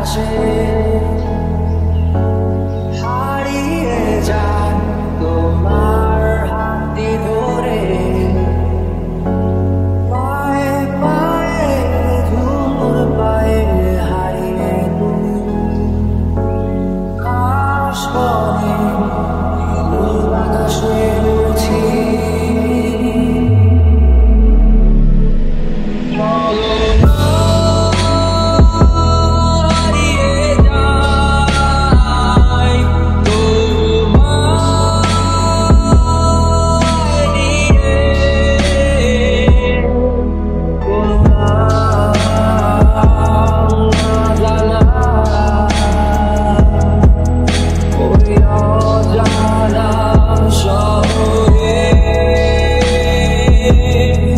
আকাশে হারিয়ে যান তোমার হাতি ধরে। পায়ে পায়ে ঘুমুর পায়ে হারিয়ে কাশ বনে viver.